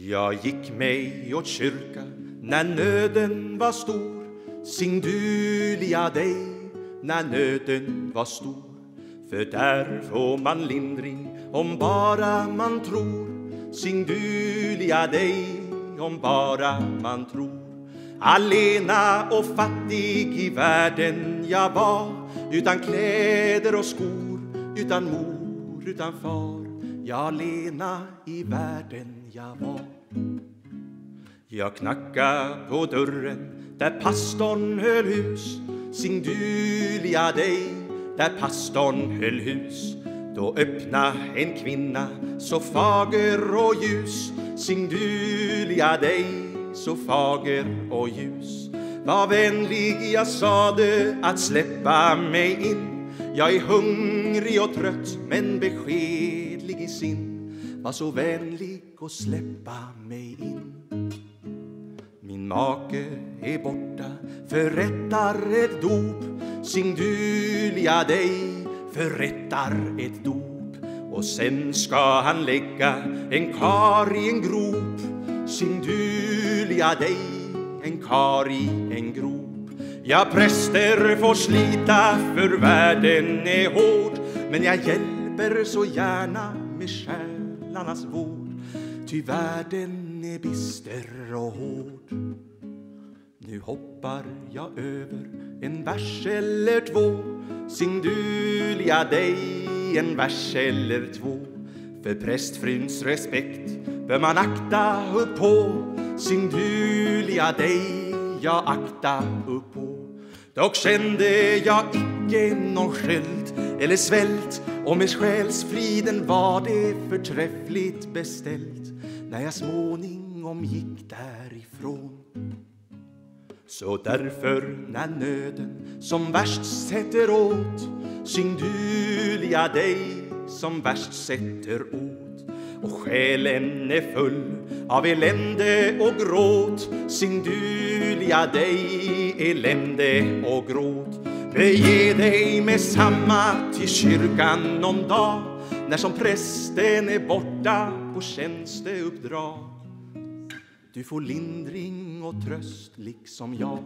Jag gick mig åt kyrka när nöden var stor. Sing dig när nöden var stor. För där får man lindring om bara man tror. Sing dig om bara man tror. Alena och fattig i världen jag var. Utan kläder och skor, utan mor, utan far. Ja, Lena, i världen jag var. Jag knacka på dörren där pastorn höll hus. Sing dig där pastorn höll hus. Då öppna en kvinna så fager och ljus. Sing dig så fager och ljus. Var vänlig, jag sade, att släppa mig in. Jag är hungrig och trött, men besked sin Var så vänlig och släppa mig in. Min make är borta, förrättar ett dop. Singdulia, dig, förrättar ett dop. Och sen ska han lägga en kar i en grop. Singdulia, dig, en kar i en grop. Ja, präster får slita för världen är hård. Men jag hjälper så gärna med själarnas vård Ty världen är bister och hård. Nu hoppar jag över en vers eller två Sing dig en vers eller två. För prästfruns respekt bör man akta upp på Sing dig, ja akta upp på. Dock kände jag icke någon sköld eller svält och med själsfriden var det förträffligt beställt. När jag småningom gick därifrån så därför när nöden som värst sätter åt Syng du lia dig som värst sätter åt. Och själen är full av elände och gråt Syng du lia dig elände och gråt. Bege dig med samma till kyrkan någon dag när som prästen är borta på tjänsteuppdrag. Du får lindring och tröst liksom jag.